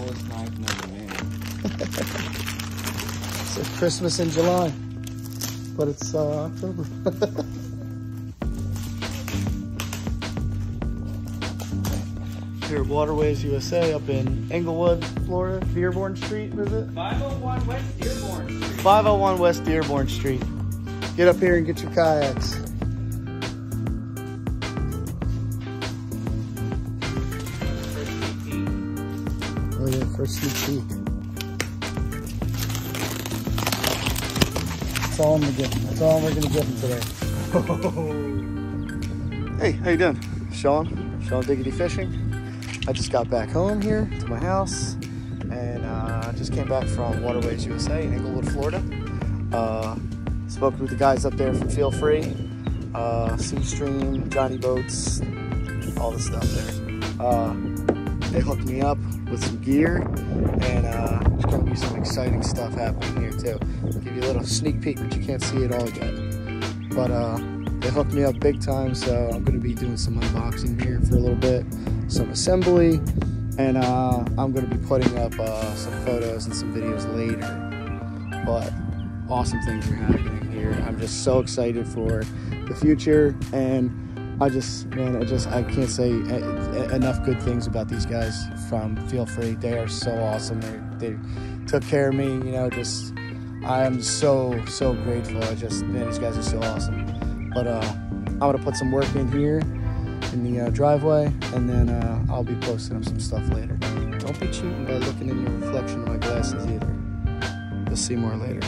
man. it's a Christmas in July, but it's uh, October. Here at Waterways USA up in Englewood, Florida, Dearborn Street, is it? 501 West Dearborn Street. 501 West Dearborn Street. Get up here and get your kayaks. First sneak peek. That's all I'm gonna give him. That's all we're gonna give him today. hey, how you doing? Shaun, Shaun Diggity Fishing. I just got back home here to my house and uh, just came back from Waterways USA in Englewood, Florida. Uh, spoke with the guys up there from FeelFree, uh, Sea Stream, Jonny Boats, all the stuff there. Uh, they hooked me up with some gear, and uh, there's going to be some exciting stuff happening here too. I'll give you a little sneak peek, but you can't see it all yet. But uh, they hooked me up big time, so I'm going to be doing some unboxing here for a little bit, some assembly, and uh, I'm going to be putting up uh, some photos and some videos later. But awesome things are happening here. I'm just so excited for the future, and I just, man, I just, I can't say e- enough good things about these guys from FeelFree. They are so awesome. They, they took care of me, you know, just, I am so, so grateful. I just, man, these guys are so awesome. But uh, I'm going to put some work in here in the uh, driveway, and then uh, I'll be posting them some stuff later. Don't be cheating by looking in your reflection of my glasses either. You'll see more later.